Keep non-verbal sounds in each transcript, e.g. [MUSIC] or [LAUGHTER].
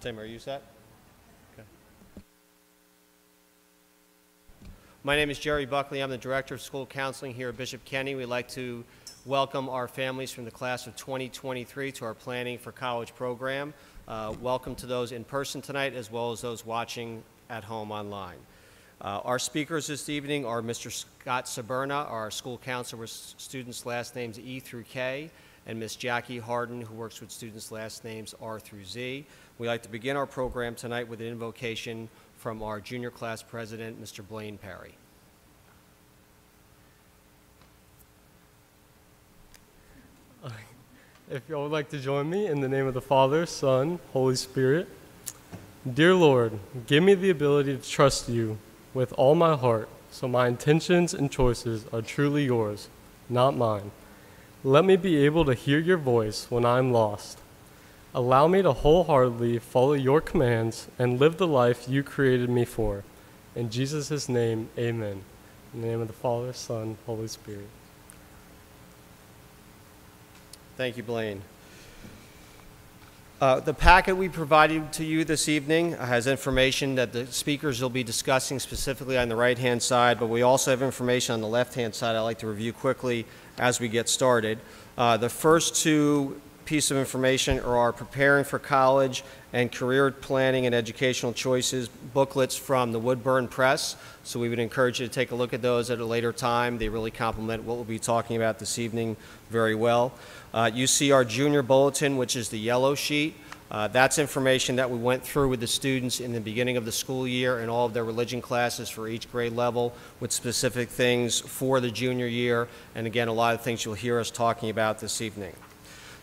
Tim, are you set? Okay. My name is Jerry Buckley. I'm the Director of School Counseling here at Bishop Kenny. We'd like to welcome our families from the class of 2023 to our Planning for College program. Uh, welcome to those in person tonight as well as those watching at home online. Uh, our speakers this evening are Mr. Scott Saberna, our school counselor with students' last names E through K, and Miss Jackie Harden, who works with students' last names R through Z. We'd like to begin our program tonight with an invocation from our junior class president, Mr. Blaine Perry. [LAUGHS] If y'all would like to join me in the name of the Father, Son, Holy Spirit. Dear Lord, give me the ability to trust you with all my heart so my intentions and choices are truly yours, not mine. Let me be able to hear your voice when I am lost. Allow me to wholeheartedly follow your commands and live the life you created me for. In Jesus' name, amen. In the name of the Father, Son, Holy Spirit. Thank you, Blaine. Uh, the packet we provided to you this evening has information that the speakers will be discussing specifically on the right-hand side, but we also have information on the left-hand side I'd like to review quickly as we get started. Uh, the first two pieces of information are our Preparing for College and Career Planning and Educational Choices booklets from the Woodburn Press. So we would encourage you to take a look at those at a later time. They really complement what we'll be talking about this evening very well. Uh, you see our junior bulletin, which is the yellow sheet. Uh, that's information that we went through with the students in the beginning of the school year and all of their religion classes for each grade level with specific things for the junior year. And again, a lot of things you'll hear us talking about this evening.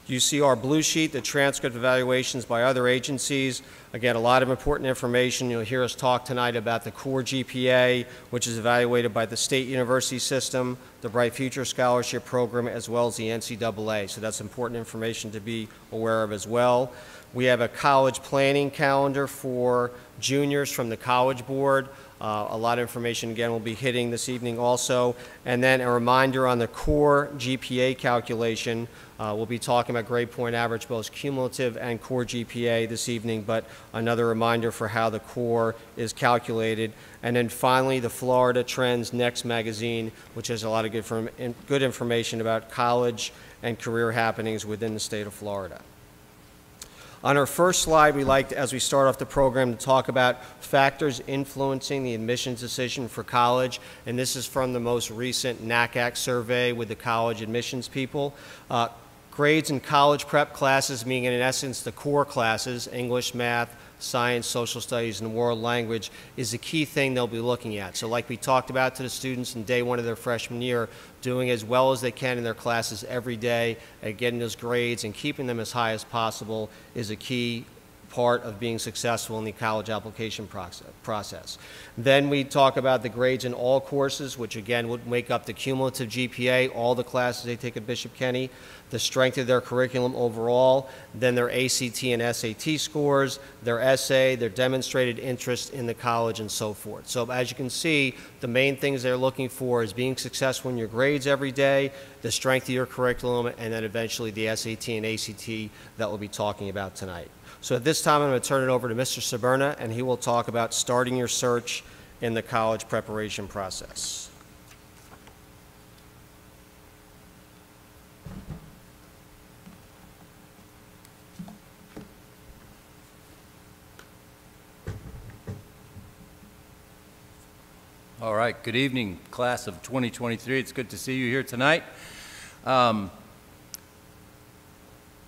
You see our blue sheet, the transcript evaluations by other agencies. Again, a lot of important information. You'll hear us talk tonight about the core GPA, which is evaluated by the state university system, the Bright Future Scholarship Program, as well as the NCAA. So that's important information to be aware of as well. We have a college planning calendar for juniors from the College Board. Uh, a lot of information, again, will be hitting this evening also. And then a reminder on the core GPA calculation. Uh, we'll be talking about grade point average, both cumulative and core GPA this evening, but another reminder for how the core is calculated. And then finally, the Florida Trends Next magazine, which has a lot of good, good information about college and career happenings within the state of Florida. On our first slide, we like, as we start off the program, to talk about factors influencing the admissions decision for college. And this is from the most recent NACAC survey with the college admissions people. Uh, grades in college prep classes, meaning in essence the core classes, English, math, science, social studies, and world language is the key thing they'll be looking at. So like we talked about to the students in day one of their freshman year, doing as well as they can in their classes every day and getting those grades and keeping them as high as possible is a key part of being successful in the college application process. Then we talk about the grades in all courses, which again would make up the cumulative GPA, all the classes they take at Bishop Kenny the strength of their curriculum overall, then their ACT and SAT scores, their essay, their demonstrated interest in the college, and so forth. So as you can see, the main things they're looking for is being successful in your grades every day, the strength of your curriculum, and then eventually the SAT and ACT that we'll be talking about tonight. So at this time, I'm going to turn it over to Mr. Saberna, and he will talk about starting your search in the college preparation process. Right, good evening, class of 2023. It's good to see you here tonight. Um,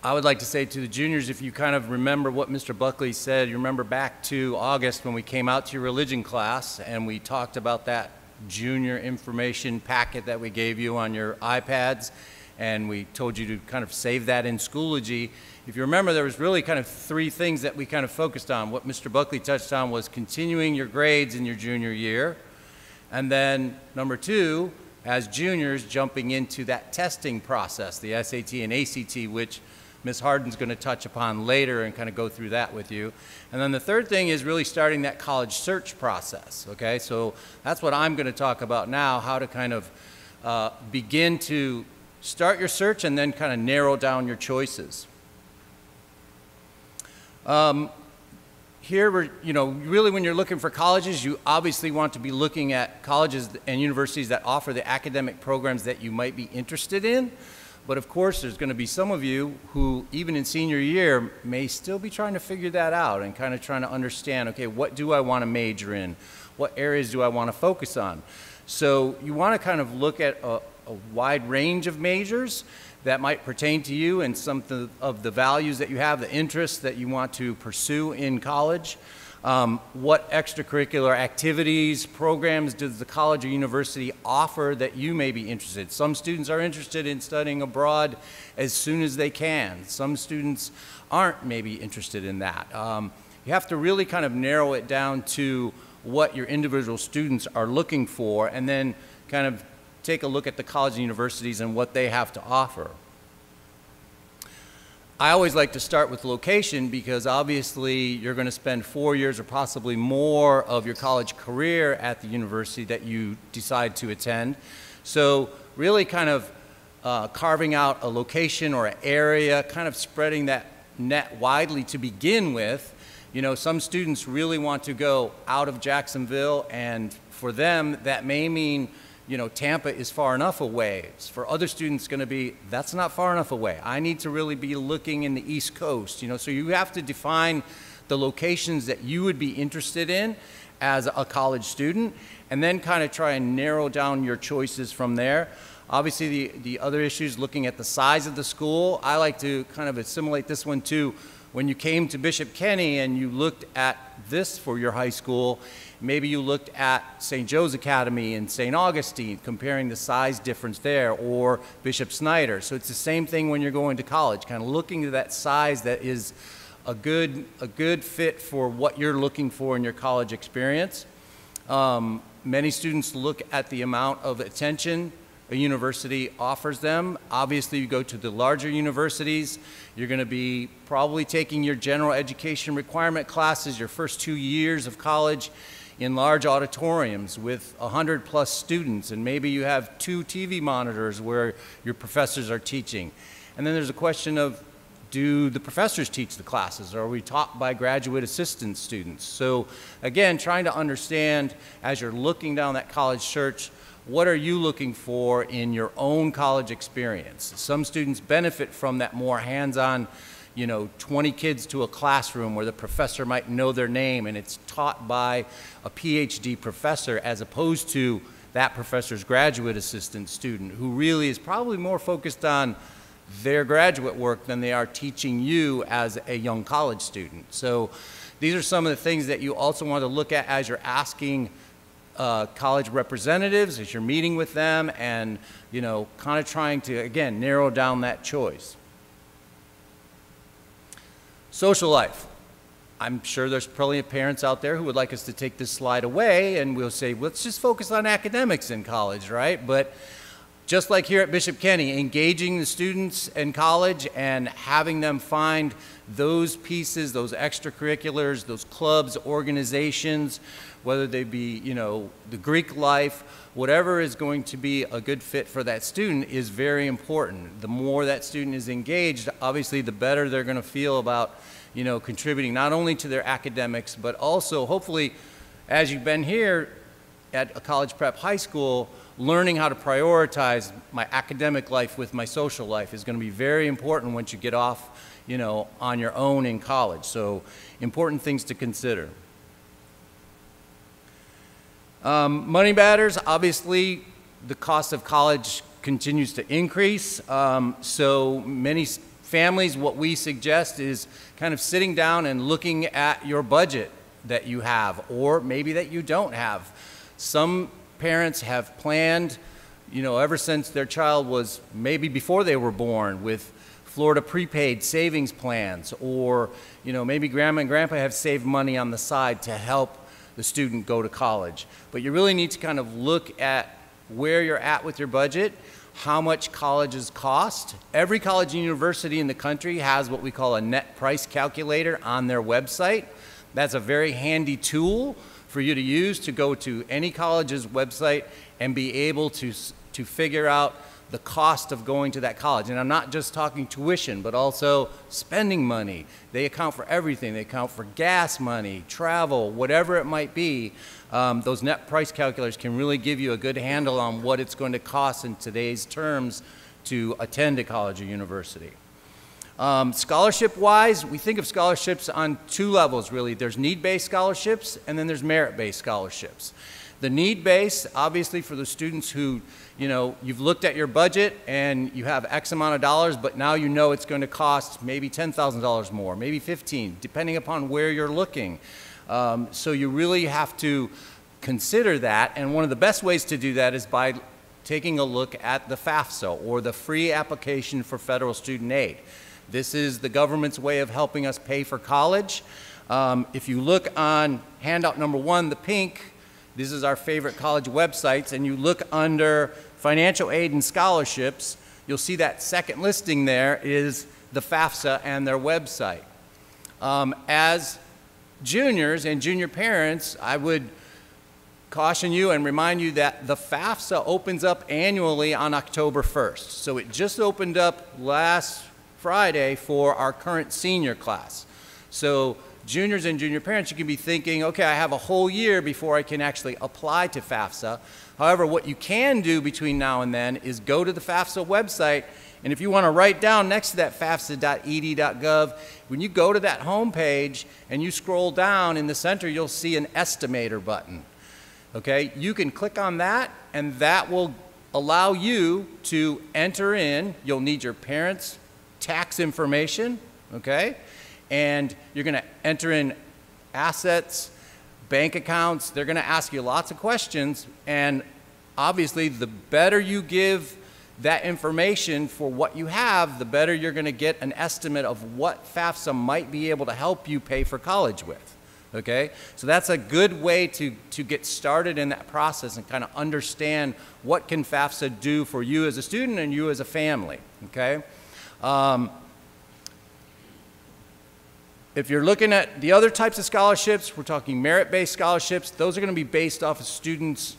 I would like to say to the juniors, if you kind of remember what Mr. Buckley said, you remember back to August when we came out to your religion class and we talked about that junior information packet that we gave you on your iPads and we told you to kind of save that in Schoology. If you remember, there was really kind of three things that we kind of focused on. What Mr. Buckley touched on was continuing your grades in your junior year, and then number two, as juniors, jumping into that testing process, the SAT and ACT, which Ms. Harden's going to touch upon later and kind of go through that with you. And then the third thing is really starting that college search process, okay? So that's what I'm going to talk about now, how to kind of uh, begin to start your search and then kind of narrow down your choices. Um, here we're, you know, really when you're looking for colleges, you obviously want to be looking at colleges and universities that offer the academic programs that you might be interested in. But of course, there's going to be some of you who, even in senior year, may still be trying to figure that out and kind of trying to understand, okay, what do I want to major in? What areas do I want to focus on? So you want to kind of look at a, a wide range of majors that might pertain to you and some of the values that you have, the interests that you want to pursue in college. Um, what extracurricular activities, programs does the college or university offer that you may be interested? Some students are interested in studying abroad as soon as they can. Some students aren't maybe interested in that. Um, you have to really kind of narrow it down to what your individual students are looking for and then kind of take a look at the college and universities and what they have to offer. I always like to start with location because obviously you're going to spend four years or possibly more of your college career at the university that you decide to attend. So really kind of uh, carving out a location or an area, kind of spreading that net widely to begin with. You know, some students really want to go out of Jacksonville and for them that may mean you know, Tampa is far enough away. For other students, going to be, that's not far enough away. I need to really be looking in the East Coast, you know, so you have to define the locations that you would be interested in as a college student, and then kind of try and narrow down your choices from there. Obviously, the, the other issues, looking at the size of the school, I like to kind of assimilate this one too. When you came to Bishop Kenny and you looked at this for your high school, Maybe you looked at St. Joe's Academy and St. Augustine, comparing the size difference there, or Bishop Snyder. So it's the same thing when you're going to college, kind of looking at that size that is a good, a good fit for what you're looking for in your college experience. Um, many students look at the amount of attention a university offers them. Obviously, you go to the larger universities, you're going to be probably taking your general education requirement classes your first two years of college in large auditoriums with 100 plus students, and maybe you have two TV monitors where your professors are teaching. And then there's a question of do the professors teach the classes? Or are we taught by graduate assistant students? So, again, trying to understand as you're looking down that college search, what are you looking for in your own college experience? Some students benefit from that more hands on you know, 20 kids to a classroom where the professor might know their name and it's taught by a PhD professor as opposed to that professor's graduate assistant student who really is probably more focused on their graduate work than they are teaching you as a young college student. So these are some of the things that you also want to look at as you're asking uh, college representatives, as you're meeting with them and, you know, kind of trying to, again, narrow down that choice. Social life. I'm sure there's plenty of parents out there who would like us to take this slide away and we'll say, let's just focus on academics in college, right? But just like here at Bishop Kenny, engaging the students in college and having them find those pieces, those extracurriculars, those clubs, organizations, whether they be, you know, the Greek life, whatever is going to be a good fit for that student is very important. The more that student is engaged, obviously the better they're going to feel about, you know, contributing not only to their academics, but also hopefully as you've been here at a college prep high school, learning how to prioritize my academic life with my social life is going to be very important once you get off, you know, on your own in college. So important things to consider. Um, money matters, obviously the cost of college continues to increase. Um, so many families, what we suggest is kind of sitting down and looking at your budget that you have or maybe that you don't have. Some parents have planned, you know, ever since their child was maybe before they were born with Florida prepaid savings plans or, you know, maybe grandma and grandpa have saved money on the side to help the student go to college. But you really need to kind of look at where you're at with your budget, how much colleges cost. Every college and university in the country has what we call a net price calculator on their website. That's a very handy tool for you to use to go to any college's website and be able to, to figure out the cost of going to that college. And I'm not just talking tuition, but also spending money. They account for everything. They account for gas money, travel, whatever it might be. Um, those net price calculators can really give you a good handle on what it's going to cost in today's terms to attend a college or university. Um, scholarship wise, we think of scholarships on two levels really. There's need based scholarships and then there's merit based scholarships. The need based, obviously, for the students who, you know, you've looked at your budget and you have X amount of dollars, but now you know it's going to cost maybe $10,000 more, maybe 15, depending upon where you're looking. Um, so you really have to consider that, and one of the best ways to do that is by taking a look at the FAFSA, or the Free Application for Federal Student Aid. This is the government's way of helping us pay for college. Um, if you look on handout number one, the pink, this is our favorite college websites, and you look under financial aid and scholarships, you'll see that second listing there is the FAFSA and their website. Um, as juniors and junior parents, I would caution you and remind you that the FAFSA opens up annually on October 1st. So it just opened up last Friday for our current senior class. So juniors and junior parents, you can be thinking, okay, I have a whole year before I can actually apply to FAFSA. However, what you can do between now and then is go to the FAFSA website, and if you want to write down next to that FAFSA.ed.gov, when you go to that home page and you scroll down in the center, you'll see an estimator button. Okay, you can click on that, and that will allow you to enter in. You'll need your parents' tax information, okay? and you're going to enter in assets, bank accounts. They're going to ask you lots of questions, and obviously, the better you give that information for what you have, the better you're going to get an estimate of what FAFSA might be able to help you pay for college with. Okay? So that's a good way to, to get started in that process and kind of understand what can FAFSA do for you as a student and you as a family. Okay? Um, if you're looking at the other types of scholarships, we're talking merit-based scholarships. Those are going to be based off of students'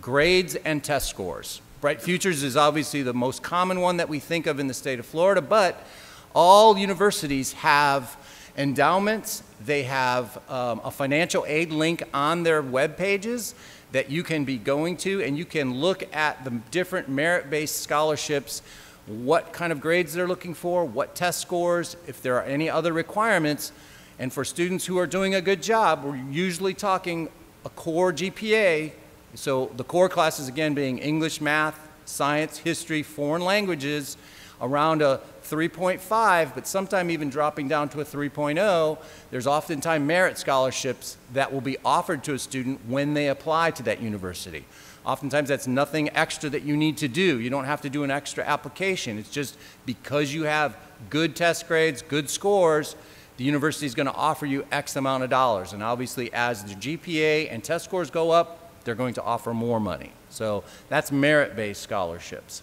grades and test scores. Bright Futures is obviously the most common one that we think of in the state of Florida, but all universities have endowments. They have um, a financial aid link on their web pages that you can be going to, and you can look at the different merit-based scholarships what kind of grades they're looking for, what test scores, if there are any other requirements. And for students who are doing a good job, we're usually talking a core GPA. So the core classes, again, being English, math, science, history, foreign languages, around a 3.5, but sometime even dropping down to a 3.0. There's oftentimes merit scholarships that will be offered to a student when they apply to that university. Oftentimes that's nothing extra that you need to do. You don't have to do an extra application. It's just because you have good test grades, good scores, the university is going to offer you X amount of dollars. And obviously as the GPA and test scores go up, they're going to offer more money. So that's merit-based scholarships.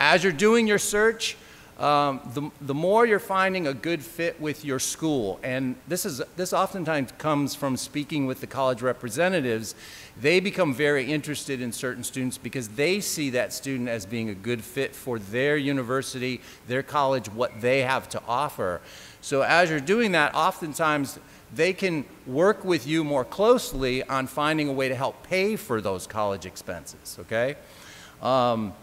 As you're doing your search, um, the, the more you're finding a good fit with your school, and this, is, this oftentimes comes from speaking with the college representatives, they become very interested in certain students because they see that student as being a good fit for their university, their college, what they have to offer. So as you're doing that, oftentimes they can work with you more closely on finding a way to help pay for those college expenses, okay? Um,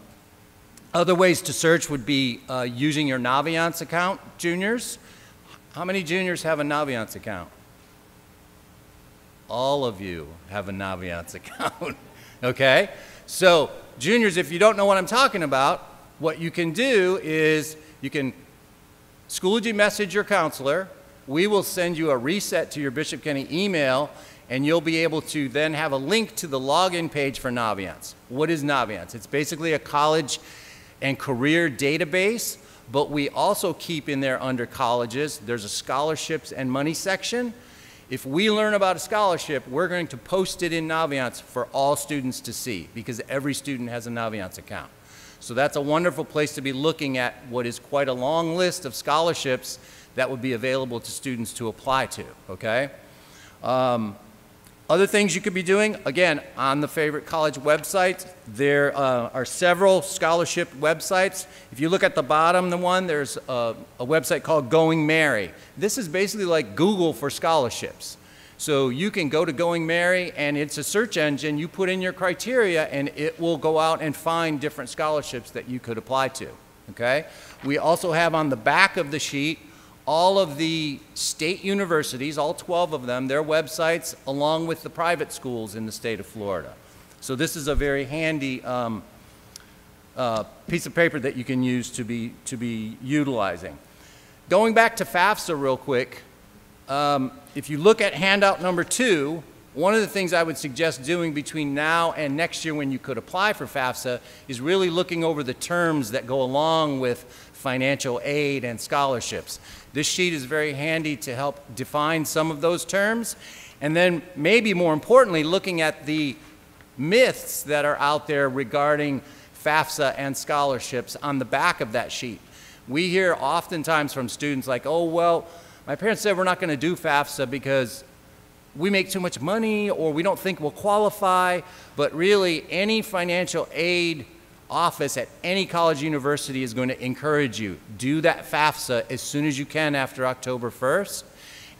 other ways to search would be uh, using your Naviance account, juniors. How many juniors have a Naviance account? All of you have a Naviance account, [LAUGHS] okay? So, juniors, if you don't know what I'm talking about, what you can do is you can Schoology message your counselor. We will send you a reset to your Bishop Kenny email, and you'll be able to then have a link to the login page for Naviance. What is Naviance? It's basically a college and career database, but we also keep in there under colleges, there's a scholarships and money section. If we learn about a scholarship, we're going to post it in Naviance for all students to see because every student has a Naviance account. So that's a wonderful place to be looking at what is quite a long list of scholarships that would be available to students to apply to, okay? Um, Other things you could be doing, again, on the favorite college websites, there uh, are several scholarship websites. If you look at the bottom, the one, there's a, a website called Going Merry. This is basically like Google for scholarships. So you can go to Going Merry, and it's a search engine. You put in your criteria, and it will go out and find different scholarships that you could apply to. Okay? We also have on the back of the sheet all of the state universities, all 12 of them, their websites, along with the private schools in the state of Florida. So this is a very handy um, uh, piece of paper that you can use to be, to be utilizing. Going back to FAFSA real quick, um, if you look at handout number two, one of the things I would suggest doing between now and next year when you could apply for FAFSA is really looking over the terms that go along with financial aid and scholarships. This sheet is very handy to help define some of those terms. And then, maybe more importantly, looking at the myths that are out there regarding FAFSA and scholarships on the back of that sheet. We hear oftentimes from students like, oh, well, my parents said we're not going to do FAFSA because we make too much money or we don't think we'll qualify. But really, any financial aid office at any college university is going to encourage you. Do that FAFSA as soon as you can after October 1st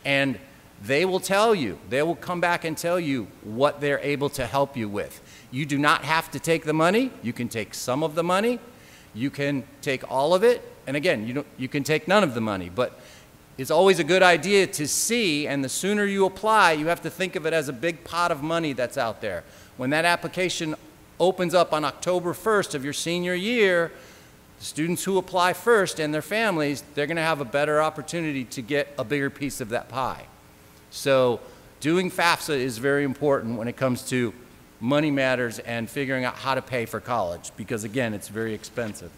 and they will tell you they will come back and tell you what they're able to help you with. You do not have to take the money you can take some of the money you can take all of it and again you, don't, you can take none of the money but it's always a good idea to see and the sooner you apply you have to think of it as a big pot of money that's out there. When that application opens up on October 1st of your senior year, the students who apply first and their families, they're going to have a better opportunity to get a bigger piece of that pie. So doing FAFSA is very important when it comes to money matters and figuring out how to pay for college because, again, it's very expensive.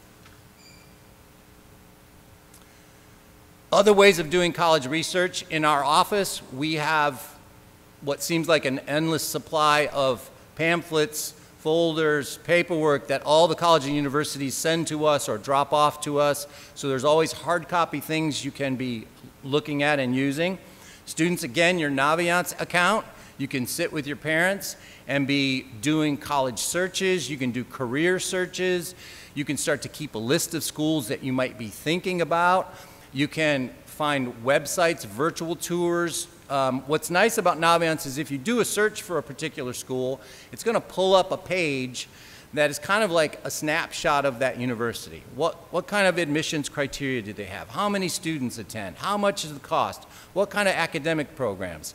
Other ways of doing college research. In our office, we have what seems like an endless supply of pamphlets, folders, paperwork that all the college and universities send to us or drop off to us. So there's always hard copy things you can be looking at and using. Students, again, your Naviance account, you can sit with your parents and be doing college searches. You can do career searches. You can start to keep a list of schools that you might be thinking about. You can find websites, virtual tours, um, what's nice about Naviance is if you do a search for a particular school, it's going to pull up a page that is kind of like a snapshot of that university. What, what kind of admissions criteria do they have? How many students attend? How much is the cost? What kind of academic programs?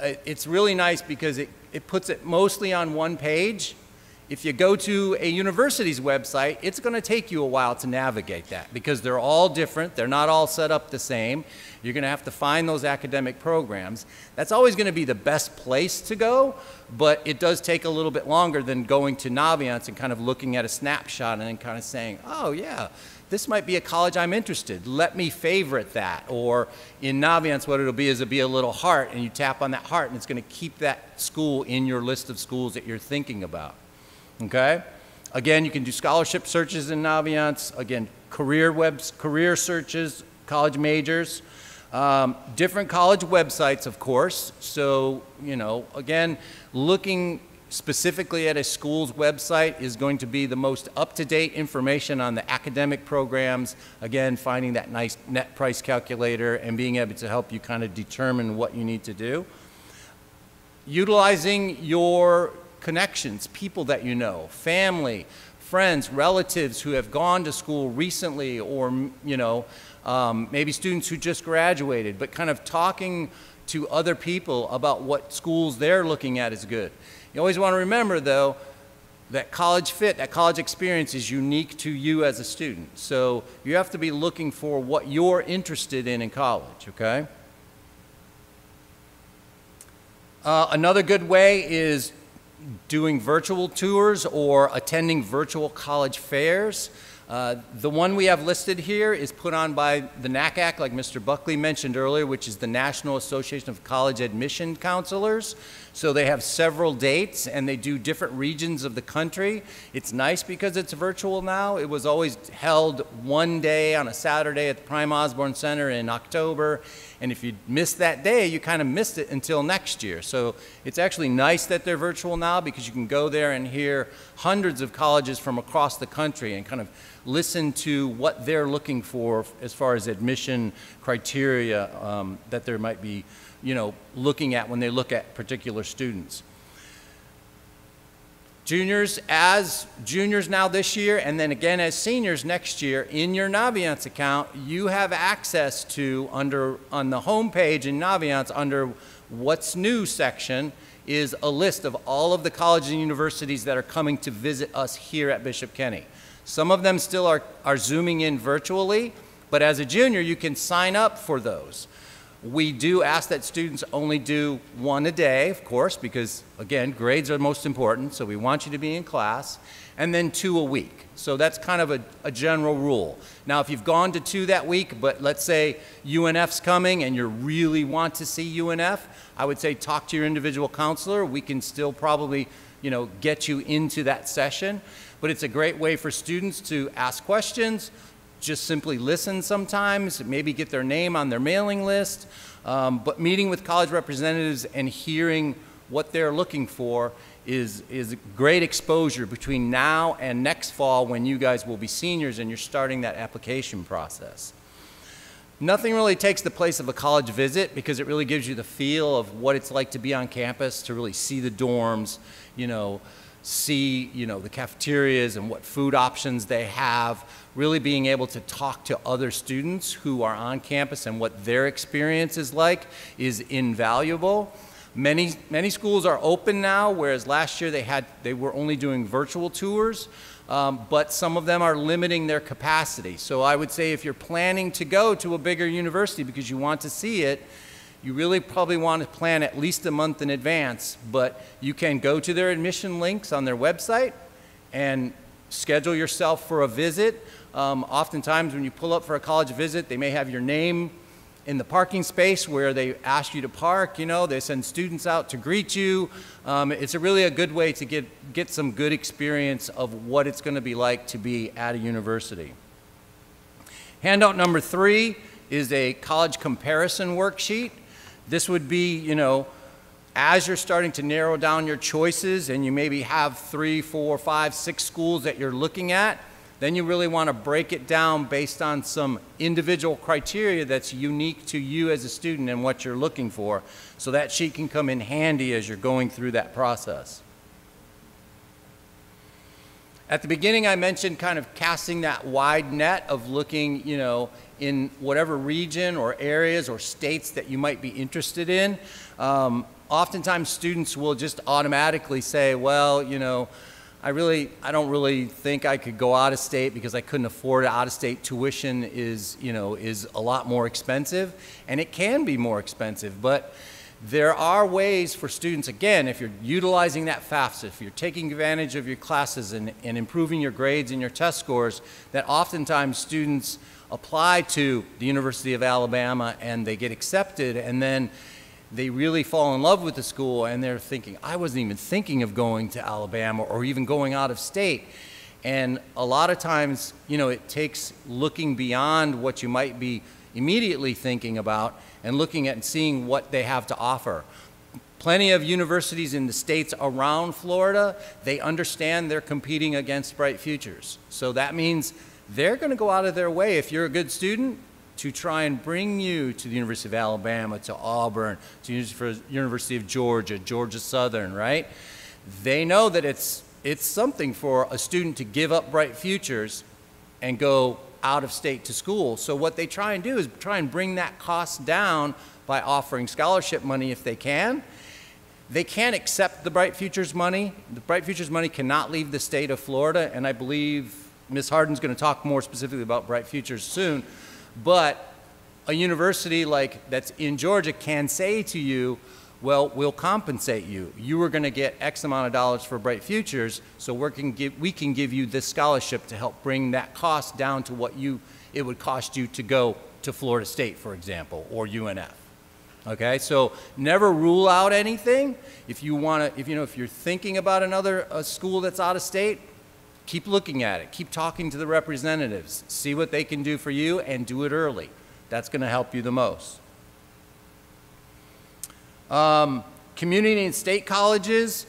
Uh, it's really nice because it, it puts it mostly on one page if you go to a university's website, it's going to take you a while to navigate that because they're all different. They're not all set up the same. You're going to have to find those academic programs. That's always going to be the best place to go, but it does take a little bit longer than going to Naviance and kind of looking at a snapshot and then kind of saying, oh, yeah, this might be a college I'm interested. Let me favorite that. Or in Naviance, what it'll be is it'll be a little heart, and you tap on that heart, and it's going to keep that school in your list of schools that you're thinking about. Okay? Again, you can do scholarship searches in Naviance. Again, career webs, career searches, college majors. Um, different college websites, of course. So, you know, again, looking specifically at a school's website is going to be the most up-to-date information on the academic programs. Again, finding that nice net price calculator and being able to help you kind of determine what you need to do. Utilizing your connections, people that you know, family, friends, relatives who have gone to school recently or, you know, um, maybe students who just graduated, but kind of talking to other people about what schools they're looking at is good. You always want to remember, though, that college fit, that college experience is unique to you as a student. So you have to be looking for what you're interested in in college, okay? Uh, another good way is doing virtual tours or attending virtual college fairs. Uh, the one we have listed here is put on by the NACAC, like Mr. Buckley mentioned earlier, which is the National Association of College Admission Counselors. So they have several dates and they do different regions of the country. It's nice because it's virtual now. It was always held one day on a Saturday at the Prime Osborne Center in October. And if you missed that day, you kind of missed it until next year. So it's actually nice that they're virtual now because you can go there and hear hundreds of colleges from across the country and kind of listen to what they're looking for as far as admission criteria um, that there might be, you know, looking at when they look at particular students. Juniors, as juniors now this year, and then again as seniors next year, in your Naviance account, you have access to under on the home page in Naviance under What's New section is a list of all of the colleges and universities that are coming to visit us here at Bishop Kenny. Some of them still are, are zooming in virtually, but as a junior, you can sign up for those. We do ask that students only do one a day, of course, because again, grades are most important, so we want you to be in class, and then two a week. So that's kind of a, a general rule. Now, if you've gone to two that week, but let's say UNF's coming and you really want to see UNF, I would say talk to your individual counselor. We can still probably, you know, get you into that session. But it's a great way for students to ask questions, just simply listen sometimes, maybe get their name on their mailing list. Um, but meeting with college representatives and hearing what they're looking for is, is great exposure between now and next fall when you guys will be seniors and you're starting that application process. Nothing really takes the place of a college visit because it really gives you the feel of what it's like to be on campus, to really see the dorms, you know, see, you know, the cafeterias and what food options they have, really being able to talk to other students who are on campus and what their experience is like is invaluable. Many, many schools are open now, whereas last year they, had, they were only doing virtual tours, um, but some of them are limiting their capacity. So I would say if you're planning to go to a bigger university because you want to see it, you really probably want to plan at least a month in advance, but you can go to their admission links on their website and schedule yourself for a visit. Um, oftentimes, when you pull up for a college visit, they may have your name in the parking space where they ask you to park. You know, they send students out to greet you. Um, it's a really a good way to get, get some good experience of what it's going to be like to be at a university. Handout number three is a college comparison worksheet. This would be, you know, as you're starting to narrow down your choices and you maybe have three, four, five, six schools that you're looking at, then you really want to break it down based on some individual criteria that's unique to you as a student and what you're looking for. So that sheet can come in handy as you're going through that process. At the beginning, I mentioned kind of casting that wide net of looking, you know, in whatever region or areas or states that you might be interested in. Um, oftentimes, students will just automatically say, well, you know, I really, I don't really think I could go out of state because I couldn't afford it. Out of state tuition is, you know, is a lot more expensive, and it can be more expensive, but there are ways for students, again, if you're utilizing that FAFSA, if you're taking advantage of your classes and, and improving your grades and your test scores, that oftentimes students apply to the University of Alabama and they get accepted and then they really fall in love with the school and they're thinking, I wasn't even thinking of going to Alabama or even going out of state. And a lot of times, you know, it takes looking beyond what you might be immediately thinking about and looking at and seeing what they have to offer. Plenty of universities in the states around Florida, they understand they're competing against Bright Futures. So that means they're going to go out of their way, if you're a good student, to try and bring you to the University of Alabama, to Auburn, to University of Georgia, Georgia Southern, right? They know that it's, it's something for a student to give up Bright Futures and go out of state to school. So what they try and do is try and bring that cost down by offering scholarship money if they can. They can't accept the Bright Futures money. The Bright Futures money cannot leave the state of Florida, and I believe Ms. Harden's going to talk more specifically about Bright Futures soon. But a university like that's in Georgia can say to you, Well, we'll compensate you. You are going to get X amount of dollars for Bright Futures, so we can give, we can give you this scholarship to help bring that cost down to what you, it would cost you to go to Florida State, for example, or UNF. Okay, so never rule out anything. If you want to, if you know, if you're thinking about another uh, school that's out of state, keep looking at it. Keep talking to the representatives. See what they can do for you and do it early. That's going to help you the most. Um, community and state colleges.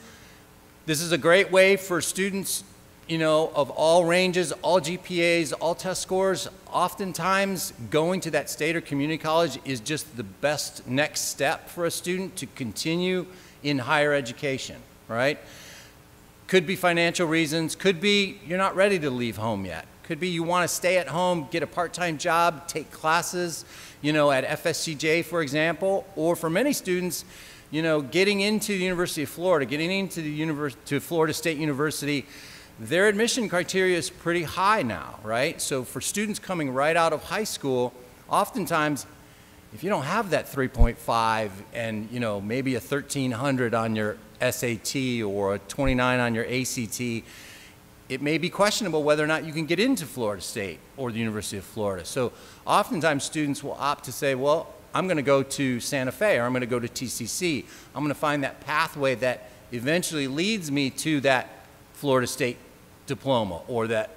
This is a great way for students, you know, of all ranges, all GPAs, all test scores. Oftentimes, going to that state or community college is just the best next step for a student to continue in higher education, right? Could be financial reasons, could be you're not ready to leave home yet. Could be you want to stay at home, get a part-time job, take classes, you know, at FSCJ, for example, or for many students, you know, getting into the University of Florida, getting into the univers- to Florida State University, their admission criteria is pretty high now, right? So for students coming right out of high school, oftentimes, if you don't have that 3.5 and, you know, maybe a 1300 on your SAT or a 29 on your ACT, it may be questionable whether or not you can get into Florida State or the University of Florida. So oftentimes students will opt to say, well, I'm going to go to Santa Fe or I'm going to go to TCC. I'm going to find that pathway that eventually leads me to that Florida State diploma or that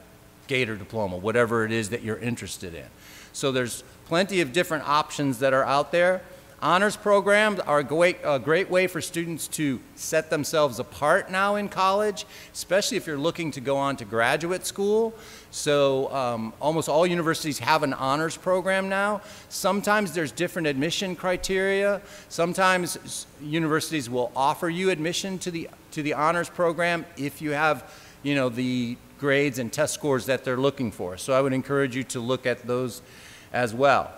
Gator diploma, whatever it is that you're interested in. So there's plenty of different options that are out there. Honors programs are a great, a great way for students to set themselves apart now in college, especially if you're looking to go on to graduate school. So um, almost all universities have an honors program now. Sometimes there's different admission criteria. Sometimes universities will offer you admission to the, to the honors program if you have, you know, the grades and test scores that they're looking for. So I would encourage you to look at those as well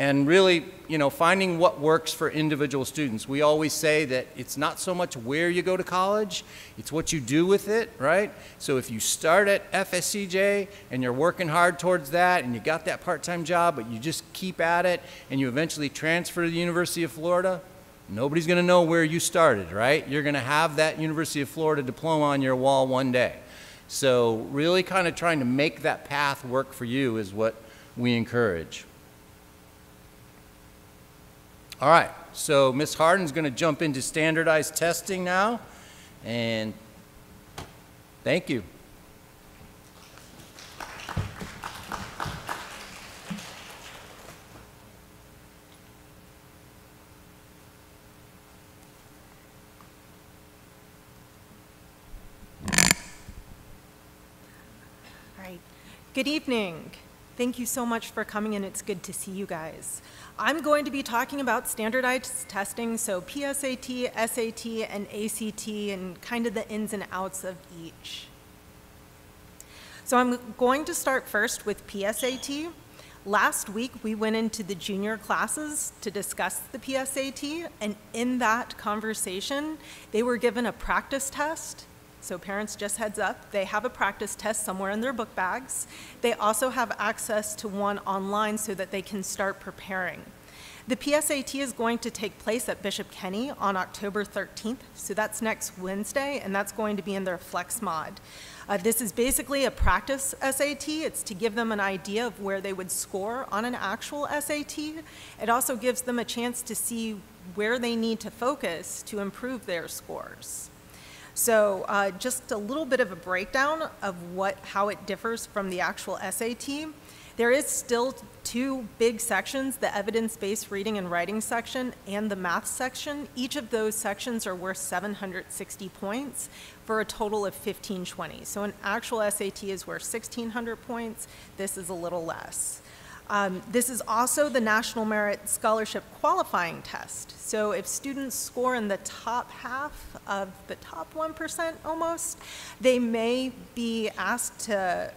and really, you know, finding what works for individual students. We always say that it's not so much where you go to college, it's what you do with it, right? So if you start at FSCJ and you're working hard towards that and you got that part-time job, but you just keep at it and you eventually transfer to the University of Florida, nobody's going to know where you started, right? You're going to have that University of Florida diploma on your wall one day. So really kind of trying to make that path work for you is what we encourage. All right, so Ms. Harden's going to jump into standardized testing now, and thank you. All right. Good evening. Thank you so much for coming in. It's good to see you guys. I'm going to be talking about standardized testing, so PSAT, SAT, and ACT, and kind of the ins and outs of each. So I'm going to start first with PSAT. Last week, we went into the junior classes to discuss the PSAT, and in that conversation, they were given a practice test. So parents, just heads up, they have a practice test somewhere in their book bags. They also have access to one online so that they can start preparing. The PSAT is going to take place at Bishop Kenny on October 13th, so that's next Wednesday, and that's going to be in their Flex mod. Uh, this is basically a practice SAT. It's to give them an idea of where they would score on an actual SAT. It also gives them a chance to see where they need to focus to improve their scores. So uh, just a little bit of a breakdown of what, how it differs from the actual SAT. There is still two big sections, the evidence-based reading and writing section and the math section. Each of those sections are worth 760 points for a total of 1520. So an actual SAT is worth 1600 points. This is a little less. Um, this is also the National Merit Scholarship qualifying test. So if students score in the top half of the top 1% almost, they may be asked to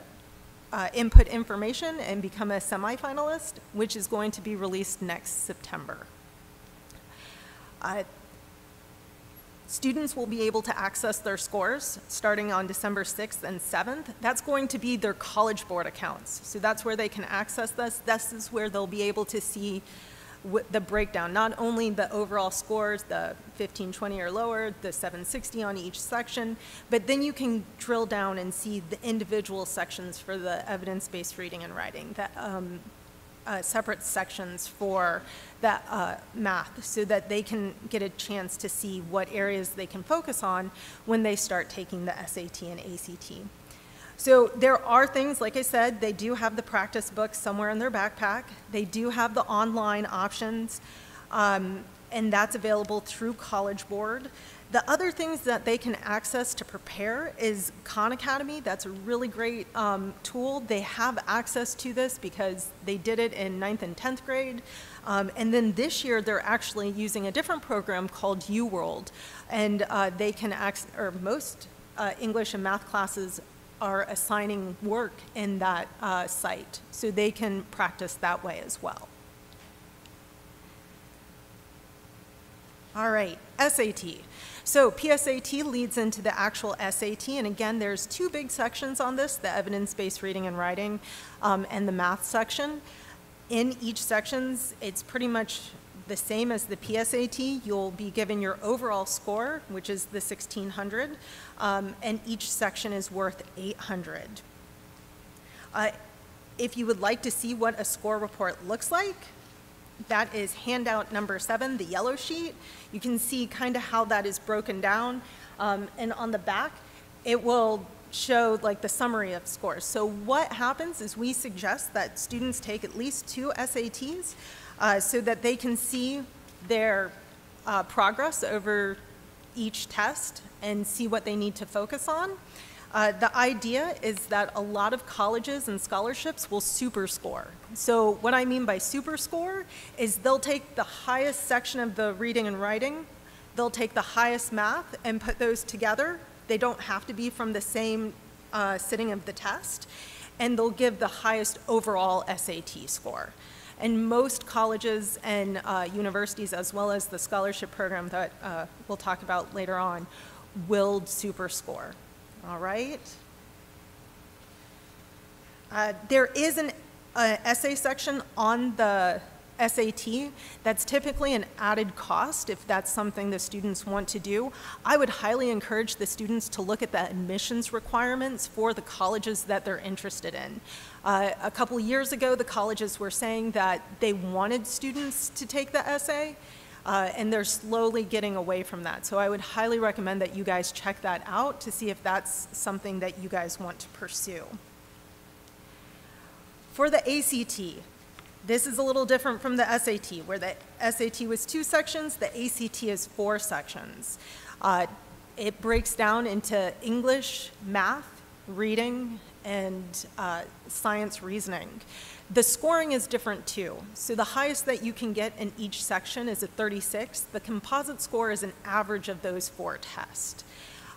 uh, input information and become a semifinalist, which is going to be released next September. Uh, Students will be able to access their scores starting on December 6th and 7th. That's going to be their College Board accounts. So that's where they can access this. This is where they'll be able to see the breakdown, not only the overall scores, the 1520 or lower, the 760 on each section, but then you can drill down and see the individual sections for the evidence-based reading and writing, that, um, uh, separate sections for that uh, math so that they can get a chance to see what areas they can focus on when they start taking the SAT and ACT. So there are things, like I said, they do have the practice books somewhere in their backpack. They do have the online options, um, and that's available through College Board. The other things that they can access to prepare is Khan Academy. That's a really great um, tool. They have access to this because they did it in ninth and 10th grade. Um, and then this year, they're actually using a different program called UWorld. And uh, they can, access, or most uh, English and math classes are assigning work in that uh, site. So they can practice that way as well. All right, SAT. So PSAT leads into the actual SAT, and again, there's two big sections on this, the evidence-based reading and writing um, and the math section. In each sections, it's pretty much the same as the PSAT. You'll be given your overall score, which is the 1600, um, and each section is worth 800. Uh, if you would like to see what a score report looks like, that is handout number seven, the yellow sheet. You can see kind of how that is broken down. Um, and on the back, it will show like the summary of scores. So what happens is we suggest that students take at least two SATs uh, so that they can see their uh, progress over each test and see what they need to focus on. Uh, the idea is that a lot of colleges and scholarships will super score. So what I mean by super score is they'll take the highest section of the reading and writing, they'll take the highest math and put those together. They don't have to be from the same uh, sitting of the test, and they'll give the highest overall SAT score. And most colleges and uh, universities, as well as the scholarship program that uh, we'll talk about later on, will super score. All right? Uh, there is an uh, essay section on the SAT that's typically an added cost if that's something the students want to do. I would highly encourage the students to look at the admissions requirements for the colleges that they're interested in. Uh, a couple years ago, the colleges were saying that they wanted students to take the essay, uh, and they're slowly getting away from that. So I would highly recommend that you guys check that out to see if that's something that you guys want to pursue. For the ACT, this is a little different from the SAT, where the SAT was two sections, the ACT is four sections. Uh, it breaks down into English, math, reading, and uh, science reasoning. The scoring is different too. So the highest that you can get in each section is a 36. The composite score is an average of those four tests.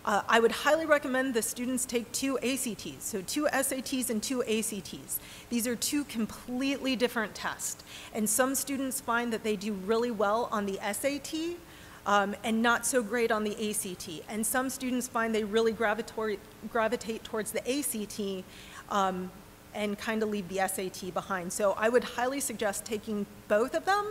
Uh, I would highly recommend the students take two ACTs, so two SATs and two ACTs. These are two completely different tests. And some students find that they do really well on the SAT um, and not so great on the ACT. And some students find they really gravitate towards the ACT um, and kind of leave the SAT behind. So I would highly suggest taking both of them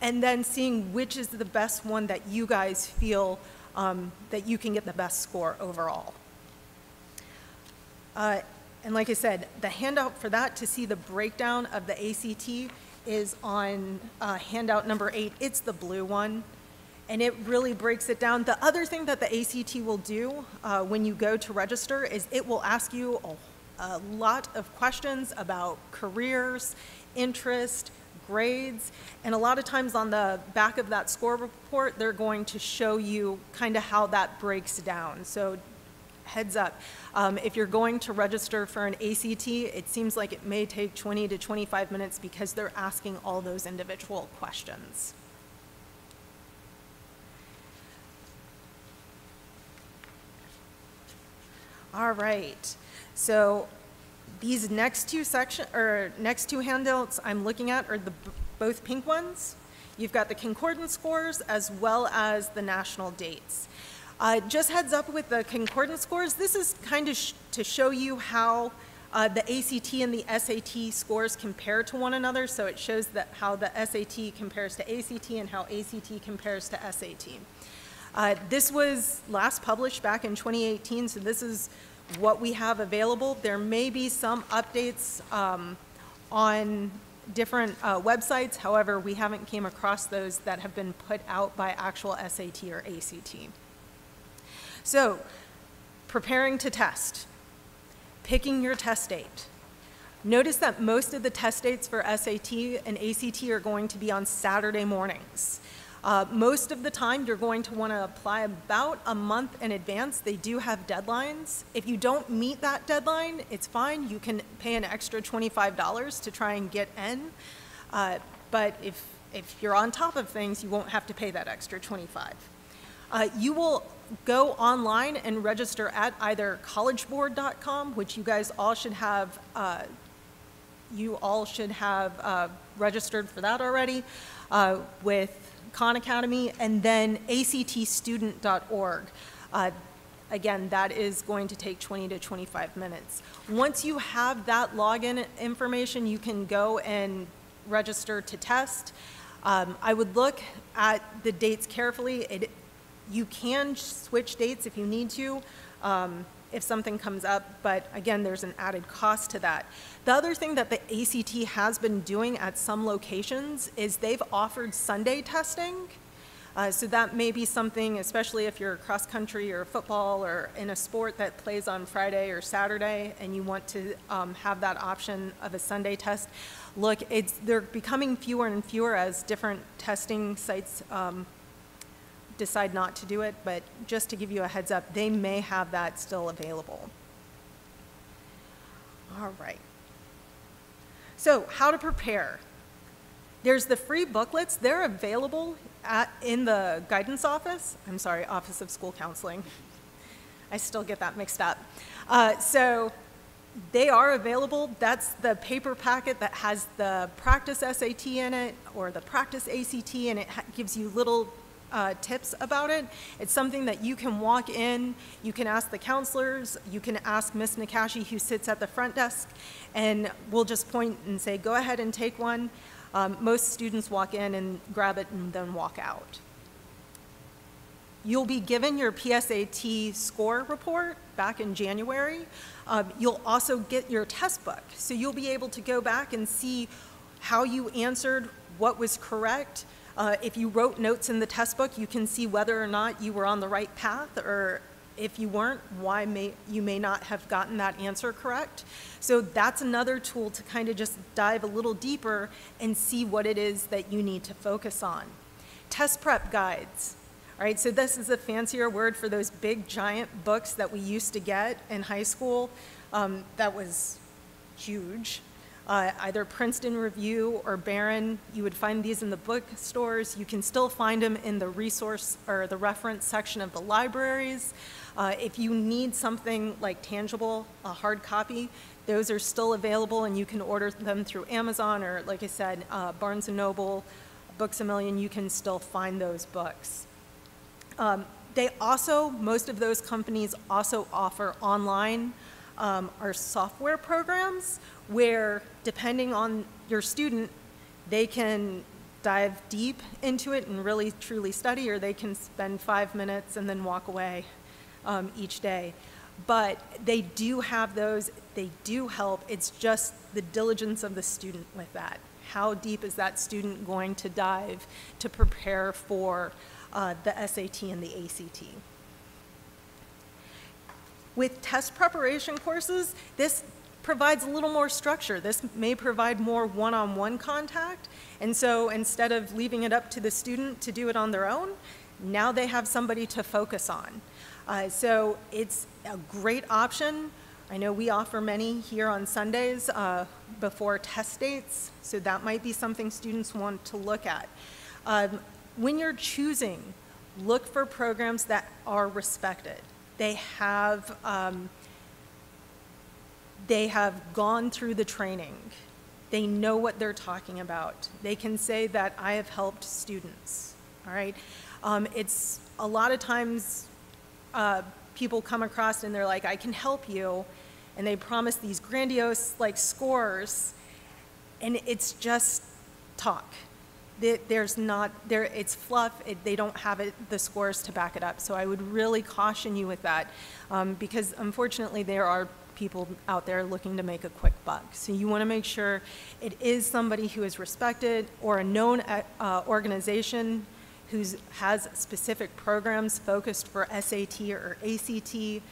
and then seeing which is the best one that you guys feel um, that you can get the best score overall. Uh, and like I said, the handout for that to see the breakdown of the ACT is on uh, handout number eight. It's the blue one, and it really breaks it down. The other thing that the ACT will do uh, when you go to register is it will ask you a, a lot of questions about careers, interest, grades. And a lot of times on the back of that score report, they're going to show you kind of how that breaks down. So heads up, um, if you're going to register for an ACT, it seems like it may take 20 to 25 minutes because they're asking all those individual questions. All right, so these next two section or next two handouts I'm looking at are the both pink ones. You've got the concordance scores as well as the national dates. Uh, just heads up with the concordance scores, this is kind of sh to show you how Uh, the ACT and the SAT scores compare to one another, so it shows that how the SAT compares to ACT and how ACT compares to SAT. Uh, This was last published back in 2018, so this is what we have available. There may be some updates um, on different uh, websites, however, we haven't came across those that have been put out by actual SAT or ACT. So, preparing to test, picking your test date. Notice that most of the test dates for SAT and ACT are going to be on Saturday mornings. Uh, most of the time, you're going to want to apply about a month in advance. They do have deadlines. If you don't meet that deadline, it's fine. You can pay an extra $25 to try and get in. Uh, but if, if you're on top of things, you won't have to pay that extra 25. Uh, you will go online and register at either collegeboard.com, which you guys all should have, uh, you all should have uh, registered for that already, uh, with Khan Academy, and then actstudent.org. Uh, Again, that is going to take 20 to 25 minutes. Once you have that login information, you can go and register to test. Um, I would look at the dates carefully. It, you can switch dates if you need to, um, if something comes up, but again, there's an added cost to that. The other thing that the ACT has been doing at some locations is they've offered Sunday testing. Uh, so that may be something, especially if you're cross country or football or in a sport that plays on Friday or Saturday, and you want to um, have that option of a Sunday test. Look, it's they're becoming fewer and fewer as different testing sites um, decide not to do it. But just to give you a heads up, they may have that still available. All right. So, how to prepare? There's the free booklets. They're available at, in the guidance office. I'm sorry, Office of School Counseling. I still get that mixed up. Uh, so they are available. That's the paper packet that has the practice SAT in it or the practice ACT, and it gives you little uh, tips about it. It's something that you can walk in, you can ask the counselors, you can ask Miss Nakashi who sits at the front desk, and we'll just point and say, go ahead and take one. Um, most students walk in and grab it and then walk out. You'll be given your PSAT score report back in January. Um, you'll also get your test book. So you'll be able to go back and see how you answered, what was correct. Uh, if you wrote notes in the test book, you can see whether or not you were on the right path or if you weren't, why may, you may not have gotten that answer correct. So that's another tool to kind of just dive a little deeper and see what it is that you need to focus on. Test prep guides. All right, so this is a fancier word for those big giant books that we used to get in high school. Um, that was huge. Uh, either Princeton Review or Barron. You would find these in the bookstores. You can still find them in the resource or the reference section of the libraries. Uh, if you need something like tangible, a hard copy, those are still available and you can order them through Amazon or, like I said, uh, Barnes & Noble, Books A Million, you can still find those books. Um, they also, most of those companies also offer online um, or software programs where, depending on your student, they can dive deep into it and really truly study, or they can spend five minutes and then walk away um, each day. But they do have those, they do help. It's just the diligence of the student with that. How deep is that student going to dive to prepare for uh, the SAT and the ACT? With test preparation courses, this provides a little more structure. This may provide more one-on-one contact. And so instead of leaving it up to the student to do it on their own, now they have somebody to focus on. Uh, so it's a great option. I know we offer many here on Sundays uh, before test dates, so that might be something students want to look at. Um, when you're choosing, look for programs that are respected. They have, um, they have gone through the training. They know what they're talking about. They can say that I have helped students, all right? Um, it's a lot of times uh, people come across and they're like, I can help you. and they promise these grandiose like scores, and it's just talk. There- There's not, there, it's fluff, it, they don't have it, the scores to back it up. So I would really caution you with that, um, because unfortunately, there are people out there looking to make a quick buck. So you want to make sure it is somebody who is respected or a known uh, uh, organization who has specific programs focused for SAT or ACT.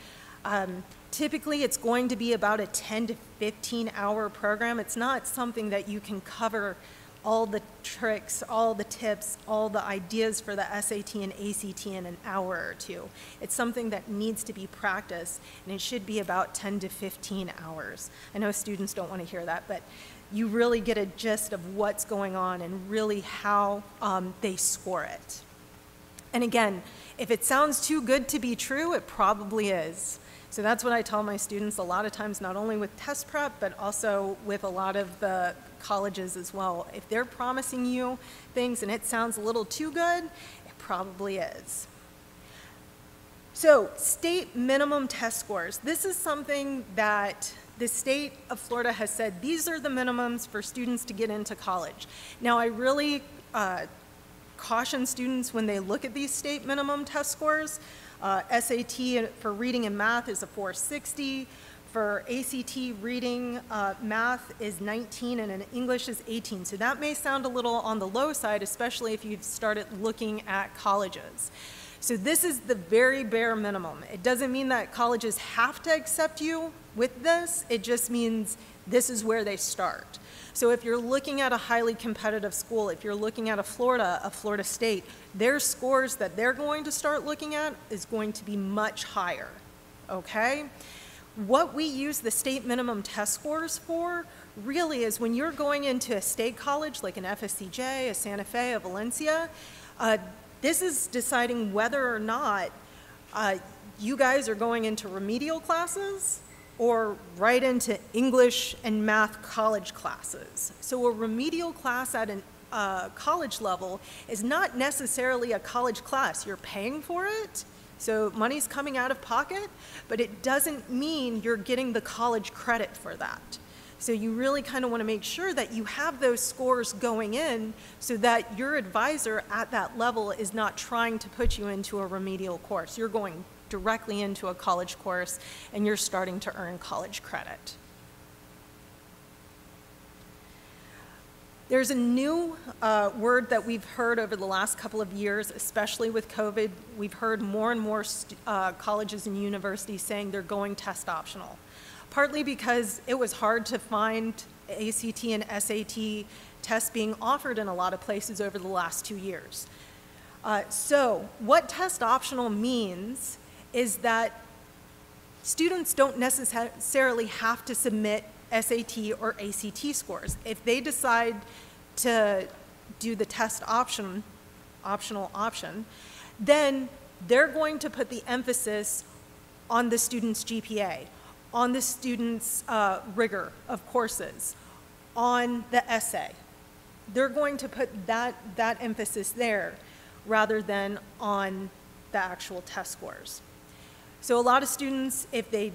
Um, Typically, it's going to be about a 10 to 15 hour program. It's not something that you can cover all the tricks, all the tips, all the ideas for the SAT and ACT in an hour or two. It's something that needs to be practiced, and it should be about 10 to 15 hours. I know students don't want to hear that, but you really get a gist of what's going on and really how um, they score it. And again, if it sounds too good to be true, it probably is. So that's what I tell my students a lot of times, not only with test prep, but also with a lot of the colleges as well. If they're promising you things and it sounds a little too good, it probably is. So, state minimum test scores. This is something that the state of Florida has said these are the minimums for students to get into college. Now, I really uh, caution students when they look at these state minimum test scores. Uh, SAT for reading and math is a 460. For ACT reading, uh, math is 19 and in English is 18. So that may sound a little on the low side, especially if you've started looking at colleges. So this is the very bare minimum. It doesn't mean that colleges have to accept you with this. It just means this is where they start. So if you're looking at a highly competitive school, if you're looking at a Florida, a Florida State, their scores that they're going to start looking at is going to be much higher, okay? What we use the state minimum test scores for really is when you're going into a state college like an FSCJ, a Santa Fe, a Valencia, uh, this is deciding whether or not uh, you guys are going into remedial classes or right into English and math college classes. So a remedial class at a uh, college level is not necessarily a college class. You're paying for it, so money's coming out of pocket, but it doesn't mean you're getting the college credit for that. So you really kind of want to make sure that you have those scores going in so that your advisor at that level is not trying to put you into a remedial course. You're going directly into a college course and you're starting to earn college credit. There's a new uh, word that we've heard over the last couple of years, especially with COVID. We've heard more and more uh, colleges and universities saying they're going test optional, partly because it was hard to find ACT and SAT tests being offered in a lot of places over the last two years. Uh, so, what test optional means is that students don't necessarily have to submit SAT or ACT scores. If they decide to do the test option, optional option, then they're going to put the emphasis on the student's GPA, on the student's uh, rigor of courses, on the essay. They're going to put that, that emphasis there rather than on the actual test scores. So a lot of students, if they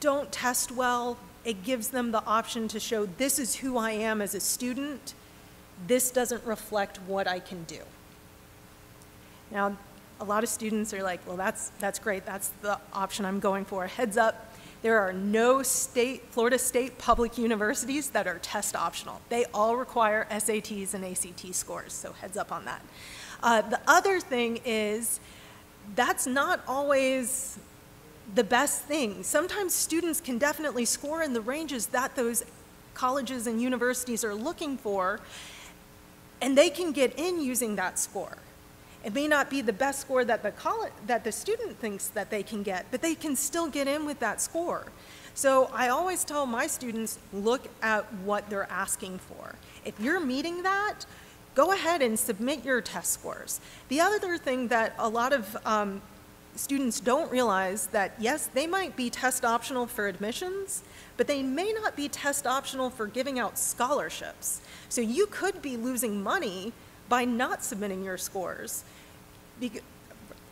don't test well, it gives them the option to show this is who I am as a student. This doesn't reflect what I can do. Now, a lot of students are like, well, that's, that's great. That's the option I'm going for. Heads up, there are no state, Florida State public universities that are test optional. They all require SATs and ACT scores, so heads up on that. Uh, the other thing is, that's not always the best thing. Sometimes students can definitely score in the ranges that those colleges and universities are looking for, and they can get in using that score. It may not be the best score that the, that the student thinks that they can get, but they can still get in with that score. So I always tell my students, look at what they're asking for. If you're meeting that, go ahead and submit your test scores. The other thing that a lot of um, students don't realize that, yes, they might be test optional for admissions, but they may not be test optional for giving out scholarships. So you could be losing money by not submitting your scores.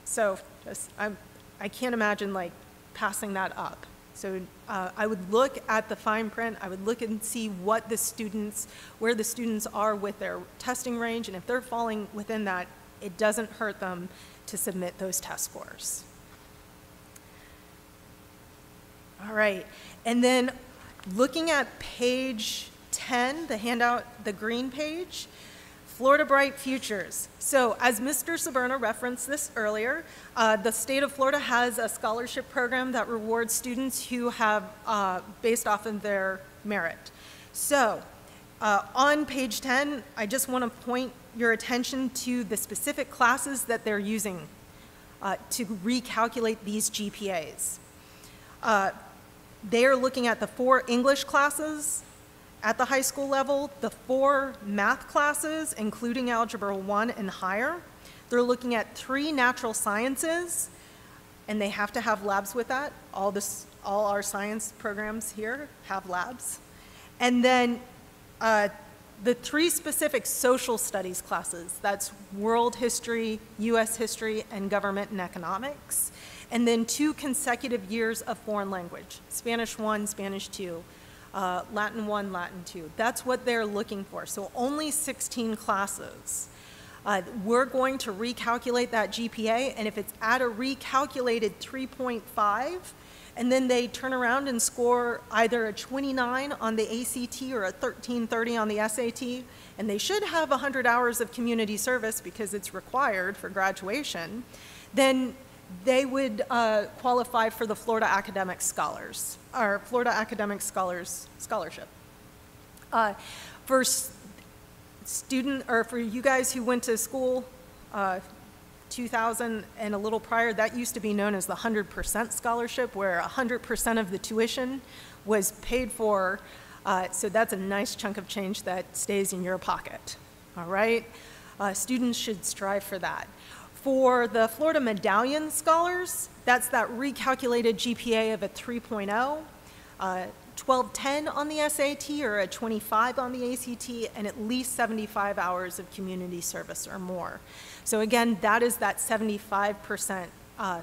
so just, I'm, I can't imagine like passing that up. So uh, I would look at the fine print, I would look and see what the students, where the students are with their testing range, and if they're falling within that, it doesn't hurt them to submit those test scores. All right, and then looking at page 10, the handout, the green page, Florida Bright Futures. So, as Mr. Saberna referenced this earlier, uh, the state of Florida has a scholarship program that rewards students who have, uh, based off of their merit. So, uh, on page 10, I just want to point your attention to the specific classes that they're using uh, to recalculate these GPAs. Uh, they are looking at the four English classes at the high school level, the four math classes, including Algebra 1 and higher. They're looking at three natural sciences, and they have to have labs with that. All, this, all our science programs here have labs. And then uh, the three specific social studies classes, that's world history, US history, and government and economics and then two consecutive years of foreign language, Spanish 1, Spanish 2, uh, Latin 1, Latin 2. That's what they're looking for. So only 16 classes. Uh, we're going to recalculate that GPA, and if it's at a recalculated 3.5, and then they turn around and score either a 29 on the ACT or a 1330 on the SAT, and they should have 100 hours of community service because it's required for graduation, then they would uh, qualify for the Florida Academic Scholars, or Florida Academic Scholars Scholarship. Uh, for student, or for you guys who went to school uh, 2000 and a little prior, that used to be known as the 100% scholarship, where 100% of the tuition was paid for. Uh, so that's a nice chunk of change that stays in your pocket. All right? Uh, students should strive for that. For the Florida Medallion Scholars, that's that recalculated GPA of a 3.0, uh, 1210 on the SAT or a 25 on the ACT, and at least 75 hours of community service or more. So again, that is that 75% uh,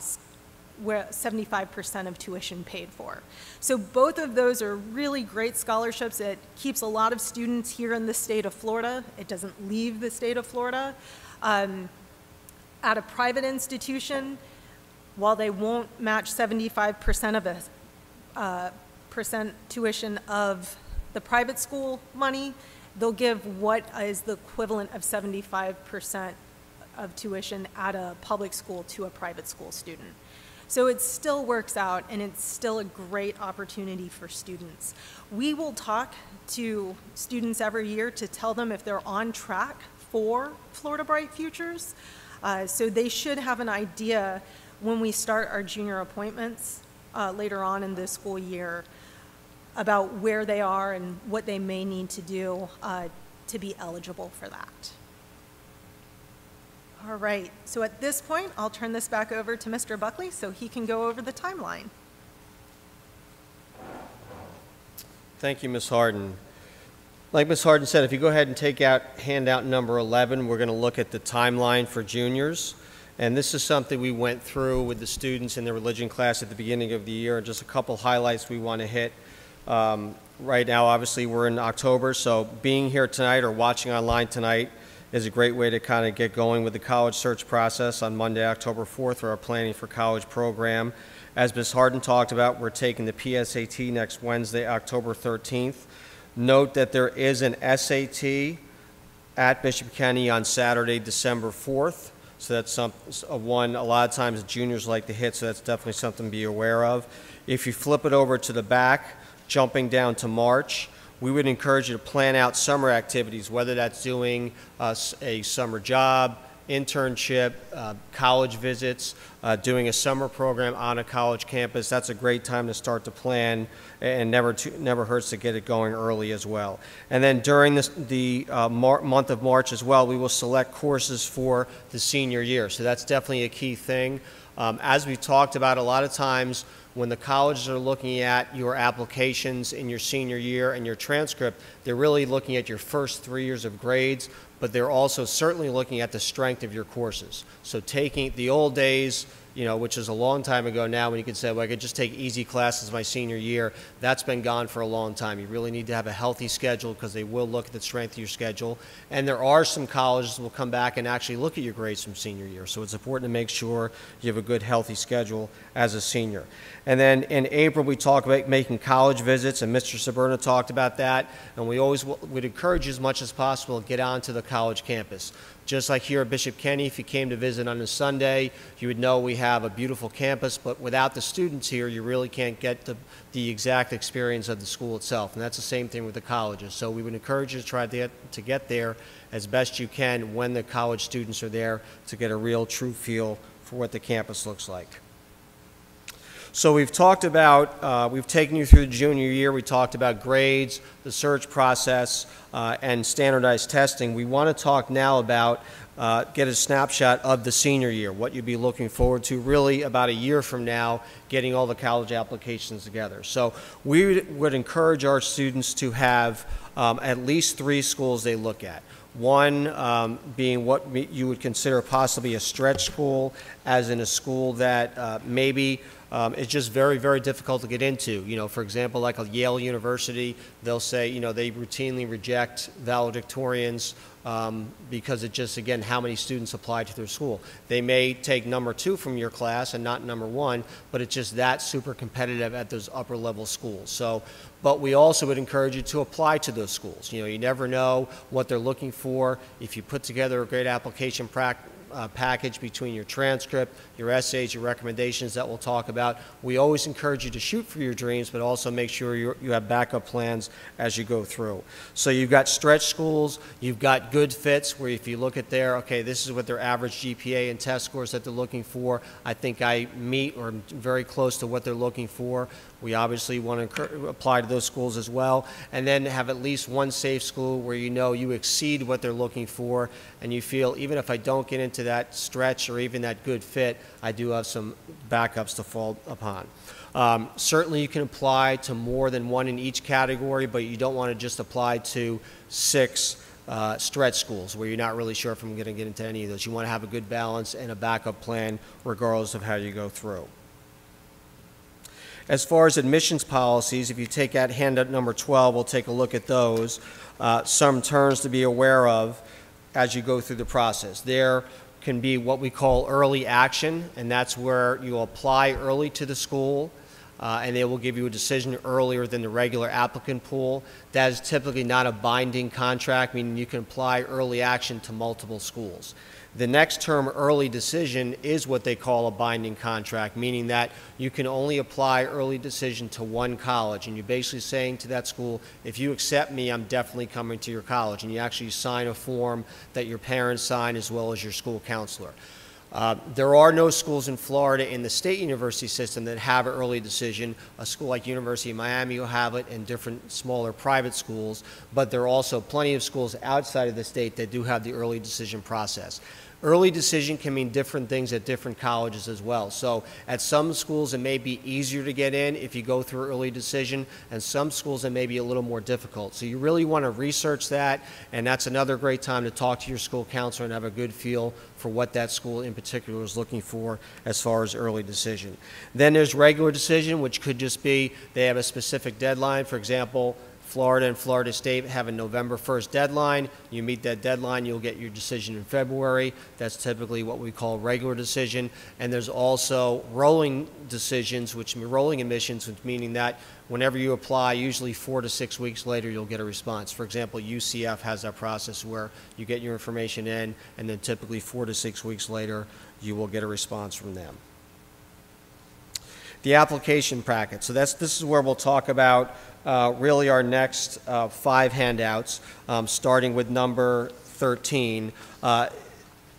where 75% of tuition paid for. So both of those are really great scholarships. It keeps a lot of students here in the state of Florida. It doesn't leave the state of Florida. Um, at a private institution, while they won't match 75% of a uh, percent tuition of the private school money, they'll give what is the equivalent of 75% of tuition at a public school to a private school student. So it still works out and it's still a great opportunity for students. We will talk to students every year to tell them if they're on track for Florida Bright Futures. Uh, so they should have an idea when we start our junior appointments uh, later on in the school year about where they are and what they may need to do uh, to be eligible for that. All right, so at this point, I'll turn this back over to Mr. Buckley so he can go over the timeline. Thank you, Ms. Harden. Like Ms. Harden said, if you go ahead and take out handout number 11, we're going to look at the timeline for juniors. And this is something we went through with the students in the religion class at the beginning of the year, just a couple highlights we want to hit. Um, right now, obviously, we're in October, so being here tonight or watching online tonight is a great way to kind of get going with the college search process on Monday, October 4th, for our Planning for College program. As Ms. Harden talked about, we're taking the PSAT next Wednesday, October 13th. Note that there is an SAT at Bishop Kenny on Saturday, December 4th. So that's some, a one a lot of times juniors like to hit, so that's definitely something to be aware of. If you flip it over to the back, jumping down to March, we would encourage you to plan out summer activities, whether that's doing uh, a summer job, internship, uh, college visits, uh, doing a summer program on a college campus. That's a great time to start to plan, and never to, never hurts to get it going early as well. And then during this, the uh, month of March as well, we will select courses for the senior year. So that's definitely a key thing. Um, as we've talked about, a lot of times when the colleges are looking at your applications in your senior year and your transcript, they're really looking at your first three years of grades, but they're also certainly looking at the strength of your courses. So taking the old days, you know, which is a long time ago now when you could say, well, I could just take easy classes my senior year. That's been gone for a long time. You really need to have a healthy schedule because they will look at the strength of your schedule. And there are some colleges that will come back and actually look at your grades from senior year. So it's important to make sure you have a good, healthy schedule as a senior. And then in April, we talk about making college visits, and Mr. Saberna talked about that. And we always would encourage you as much as possible to get onto the college campus. Just like here at Bishop Kenny, if you came to visit on a Sunday, you would know we have a beautiful campus, but without the students here, you really can't get the, the exact experience of the school itself. And that's the same thing with the colleges. So we would encourage you to try to get, to get there as best you can when the college students are there to get a real, true feel for what the campus looks like. So we've talked about, uh, we've taken you through the junior year. We talked about grades, the search process, uh, and standardized testing. We want to talk now about, uh, get a snapshot of the senior year, what you'd be looking forward to really about a year from now, getting all the college applications together. So we would- encourage our students to have um, at least three schools they look at. One um, being what you would consider possibly a stretch school, as in a school that uh, maybe um, is just very, very difficult to get into. You know, for example, like a Yale University, they'll say, you know, they routinely reject valedictorians um, because it just, again, how many students apply to their school. They may take number two from your class and not number one, but it's just that super competitive at those upper level schools. So, but we also would encourage you to apply to those schools. You know, you never know what they're looking for. If you put together a great application prac- uh, package between your transcript, your essays, your recommendations that we'll talk about. We always encourage you to shoot for your dreams, but also make sure you have backup plans as you go through. So you've got stretch schools, you've got good fits, where if you look at their, okay, this is what their average GPA and test scores that they're looking for. I think I meet or am very close to what they're looking for. We obviously want to apply to those schools as well, and then have at least one safe school where you know you exceed what they're looking for, and you feel even if I don't get into that stretch or even that good fit, I do have some backups to fall upon. Um, certainly, you can apply to more than one in each category, but you don't want to just apply to six uh, stretch schools where you're not really sure if I'm going to get into any of those. You want to have a good balance and a backup plan regardless of how you go through. As far as admissions policies, if you take out handout number 12, we'll take a look at those. Uh, some terms to be aware of as you go through the process. There can be what we call early action, and that's where you apply early to the school, uh, and they will give you a decision earlier than the regular applicant pool. That is typically not a binding contract, meaning you can apply early action to multiple schools. The next term, early decision, is what they call a binding contract, meaning that you can only apply early decision to one college. And you're basically saying to that school, if you accept me, I'm definitely coming to your college. And you actually sign a form that your parents sign as well as your school counselor. Uh, there are no schools in Florida in the state university system that have an early decision. A school like University of Miami will have it, and different smaller private schools. But there are also plenty of schools outside of the state that do have the early decision process. Early decision can mean different things at different colleges as well. So at some schools, it may be easier to get in if you go through early decision, and some schools it may be a little more difficult. So you really want to research that, and that's another great time to talk to your school counselor and have a good feel for what that school in particular is looking for as far as early decision. Then there's regular decision, which could just be they have a specific deadline. For example, Florida and Florida State have a November 1st deadline. You meet that deadline, you'll get your decision in February. That's typically what we call regular decision. And there's also rolling decisions, which rolling admissions, which meaning that whenever you apply, usually four to six weeks later, you'll get a response. For example, UCF has that process where you get your information in, and then typically four to six weeks later, you will get a response from them the application packet. So that's this is where we'll talk about uh, really our next uh, five handouts, um, starting with number 13. Uh,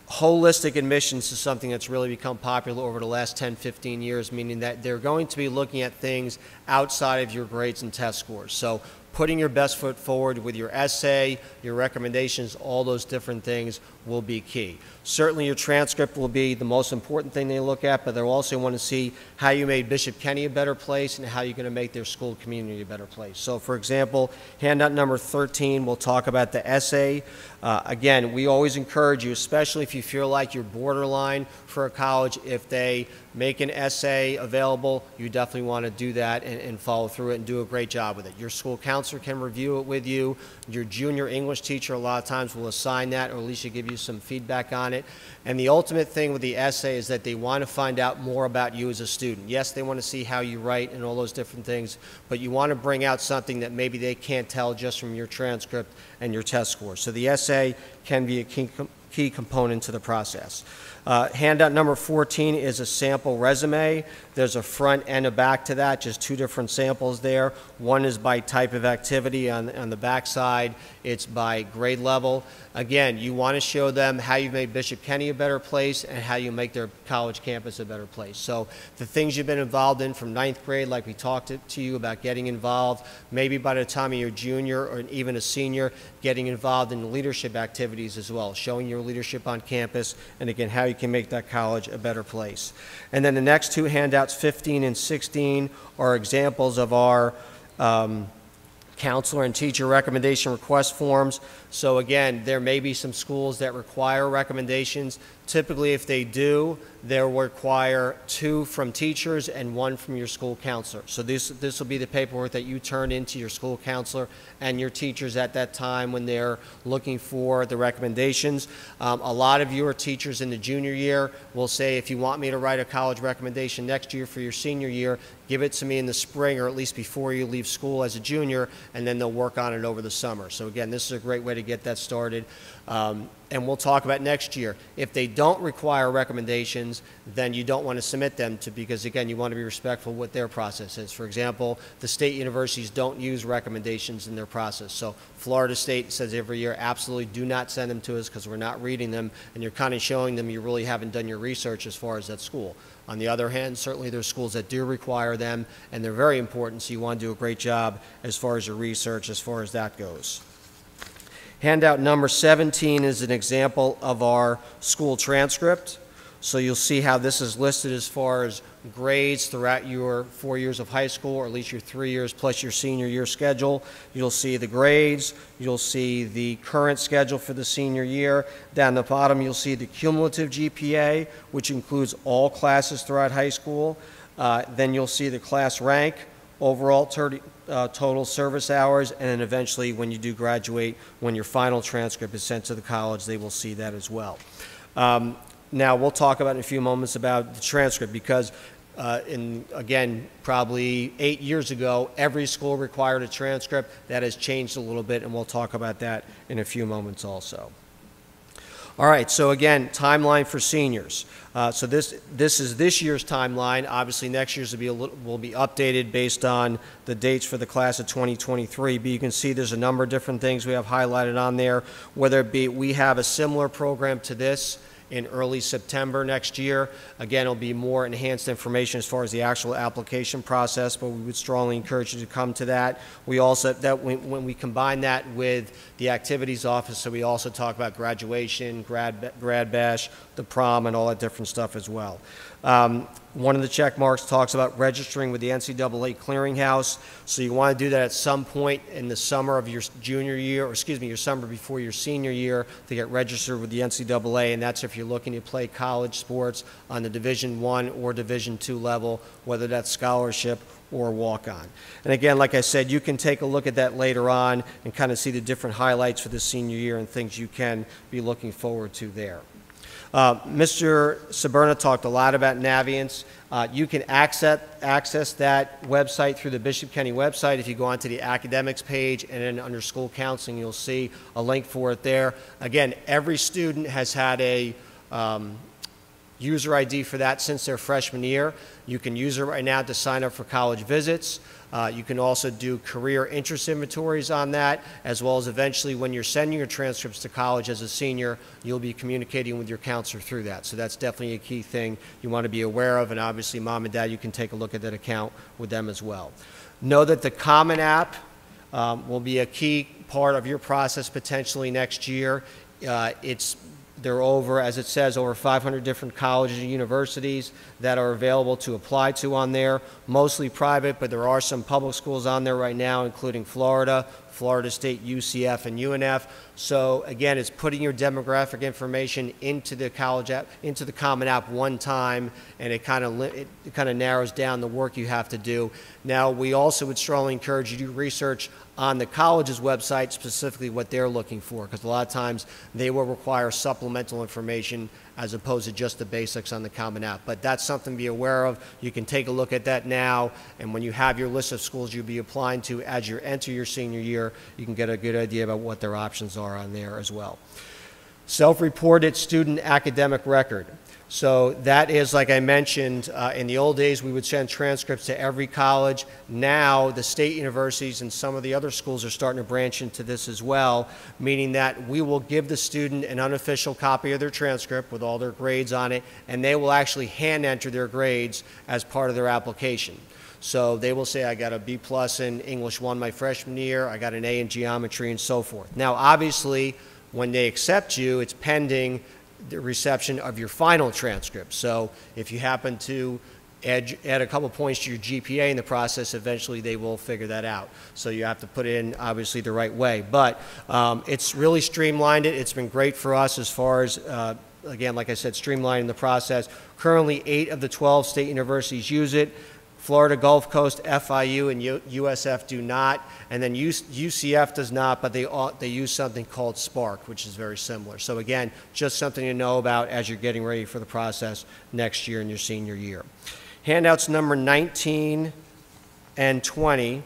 holistic admissions is something that's really become popular over the last 10, 15 years, meaning that they're going to be looking at things outside of your grades and test scores. So putting your best foot forward with your essay, your recommendations, all those different things will be key. Certainly, your transcript will be the most important thing they look at, but they'll also want to see how you made Bishop Kenny a better place and how you're going to make their school community a better place. So, for example, handout number 13, we'll talk about the essay. Uh, again, we always encourage you, especially if you feel like you're borderline for a college, if they make an essay available, you definitely want to do that and, and follow through it and do a great job with it. Your school counselor can review it with you. Your junior English teacher, a lot of times, will assign that or at least give you some feedback on it. And the ultimate thing with the essay is that they want to find out more about you as a student. Yes, they want to see how you write and all those different things, but you want to bring out something that maybe they can't tell just from your transcript and your test score. So the essay can be a key, key component to the process. Uh, handout number 14 is a sample resume. There's a front and a back to that, just two different samples there. One is by type of activity on, on the back side, it's by grade level. Again, you want to show them how you've made Bishop Kenny a better place and how you make their college campus a better place. So the things you've been involved in from ninth grade, like we talked to, to you about getting involved, maybe by the time you're junior or even a senior, getting involved in leadership activities as well, showing your leadership on campus, and again, how you can make that college a better place. And then the next two handouts, 15 and 16, are examples of our um, counselor and teacher recommendation request forms. So again, there may be some schools that require recommendations. Typically, if they do, they'll require two from teachers and one from your school counselor. So this, this will be the paperwork that you turn into your school counselor and your teachers at that time when they're looking for the recommendations. Um, a lot of your teachers in the junior year will say, if you want me to write a college recommendation next year for your senior year, give it to me in the spring or at least before you leave school as a junior, and then they'll work on it over the summer. So again, this is a great way to get that started. Um, and we'll talk about next year. If they don't require recommendations, then you don't want to submit them to because again, you want to be respectful what their process is. For example, the state universities don't use recommendations in their process. So Florida State says every year, absolutely do not send them to us because we're not reading them, and you're kind of showing them you really haven't done your research as far as that school. On the other hand, certainly there's schools that do require them, and they're very important, so you want to do a great job as far as your research, as far as that goes. Handout number 17 is an example of our school transcript. So you'll see how this is listed as far as grades throughout your four years of high school, or at least your three years plus your senior year schedule. You'll see the grades. You'll see the current schedule for the senior year. Down the bottom, you'll see the cumulative GPA, which includes all classes throughout high school. Uh, then you'll see the class rank, overall 30, uh, total service hours, and then eventually, when you do graduate, when your final transcript is sent to the college, they will see that as well. Um, now, we'll talk about in a few moments about the transcript because, uh, in again, probably eight years ago, every school required a transcript. That has changed a little bit, and we'll talk about that in a few moments also. All right, so again, timeline for seniors. Uh, so this this is this year's timeline. Obviously, next year's will be little, will be updated based on the dates for the class of 2023. But you can see there's a number of different things we have highlighted on there. Whether it be we have a similar program to this in early September next year. Again, it'll be more enhanced information as far as the actual application process, but we would strongly encourage you to come to that. We also, that when, when we combine that with the activities office, so we also talk about graduation, grad, grad bash, the prom, and all that different stuff as well. Um, one of the check marks talks about registering with the NCAA clearinghouse. So you want to do that at some point in the summer of your junior year, or excuse me, your summer before your senior year to get registered with the NCAA, and that's if you're looking to play college sports on the Division One or Division Two level, whether that's scholarship or walk on. And again, like I said, you can take a look at that later on and kind of see the different highlights for the senior year and things you can be looking forward to there. Uh, Mr. Saberna talked a lot about Naviance. Uh, you can access, access that website through the Bishop Kenny website. If you go onto the academics page and then under school counseling, you'll see a link for it there. Again, every student has had a um, user ID for that since their freshman year. You can use it right now to sign up for college visits. Uh, you can also do career interest inventories on that, as well as eventually when you're sending your transcripts to college as a senior, you'll be communicating with your counselor through that. So that's definitely a key thing you want to be aware of, and obviously, mom and dad, you can take a look at that account with them as well. Know that the Common App um, will be a key part of your process potentially next year. Uh, it's there are over, as it says, over 500 different colleges and universities that are available to apply to on there, mostly private, but there are some public schools on there right now, including Florida, Florida State, UCF, and UNF. So again, it's putting your demographic information into the college app, into the Common App one time, and it kind of it kind of narrows down the work you have to do. Now, we also would strongly encourage you to do research on the college's website specifically what they're looking for, because a lot of times they will require supplemental information as opposed to just the basics on the Common App. But that's something to be aware of. You can take a look at that now, and when you have your list of schools you'll be applying to as you enter your senior year, you can get a good idea about what their options are on there as well. Self-reported student academic record. So that is, like I mentioned, uh, in the old days, we would send transcripts to every college. Now, the state universities and some of the other schools are starting to branch into this as well, meaning that we will give the student an unofficial copy of their transcript with all their grades on it, and they will actually hand enter their grades as part of their application. So they will say, I got a B plus in English 1 my freshman year, I got an A in geometry, and so forth. Now, obviously, when they accept you, it's pending the reception of your final transcript. So if you happen to add, add a couple points to your GPA in the process, eventually they will figure that out. So you have to put it in, obviously, the right way. But um, it's really streamlined it. It's been great for us as far as, uh, again, like I said, streamlining the process. Currently, eight of the 12 state universities use it. Florida Gulf Coast, FIU, and USF do not, and then UCF does not, but they, they use something called Spark, which is very similar. So again, just something to know about as you're getting ready for the process next year in your senior year. Handouts number 19 and 20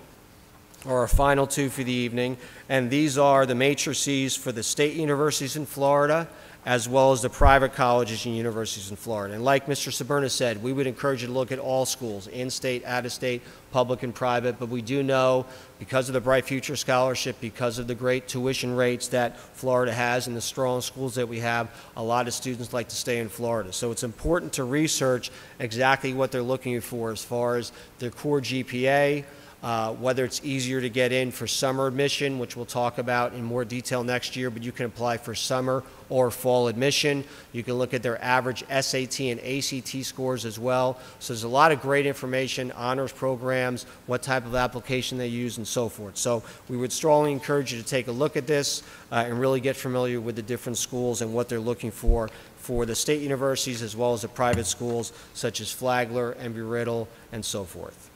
are our final two for the evening, and these are the matrices for the state universities in Florida as well as the private colleges and universities in Florida. And like Mr. Saberna said, we would encourage you to look at all schools, in-state, out-of-state, public and private, but we do know because of the Bright Future Scholarship, because of the great tuition rates that Florida has and the strong schools that we have, a lot of students like to stay in Florida. So it's important to research exactly what they're looking for as far as their core GPA, uh, whether it's easier to get in for summer admission, which we'll talk about in more detail next year, but you can apply for summer or fall admission. You can look at their average SAT and ACT scores as well. So there's a lot of great information, honors programs, what type of application they use, and so forth. So we would strongly encourage you to take a look at this uh, and really get familiar with the different schools and what they're looking for for the state universities as well as the private schools such as Flagler, Embry-Riddle, and so forth.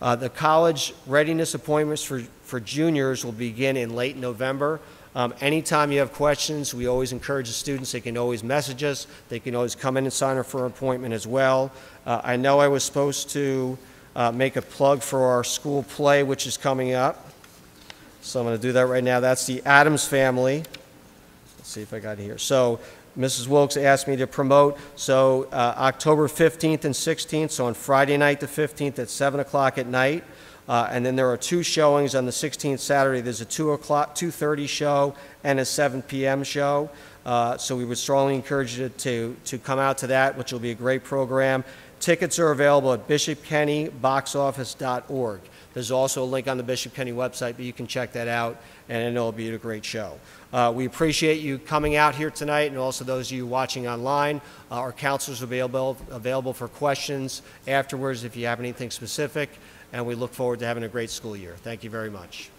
Uh, the college readiness appointments for, for juniors will begin in late November. Um, anytime you have questions, we always encourage the students, they can always message us. They can always come in and sign up for an appointment as well. Uh, I know I was supposed to uh, make a plug for our school play, which is coming up. So I'm going to do that right now. That's the Addams Family. Let's see if I got it here. So Mrs. Wilkes asked me to promote. So uh, October 15th and 16th, so on Friday night the 15th at 7 o'clock at night. Uh, and then there are two showings on the 16th Saturday. There's a 2 o'clock, 2.30 show and a 7 p.m. show. Uh, so we would strongly encourage you to, to come out to that, which will be a great program. Tickets are available at bishopkennyboxoffice.org. There's also a link on the Bishop Kenny website, but you can check that out, and it'll be a great show. Uh, we appreciate you coming out here tonight, and also those of you watching online. Uh, our counselors will be available, available for questions afterwards if you have anything specific, and we look forward to having a great school year. Thank you very much.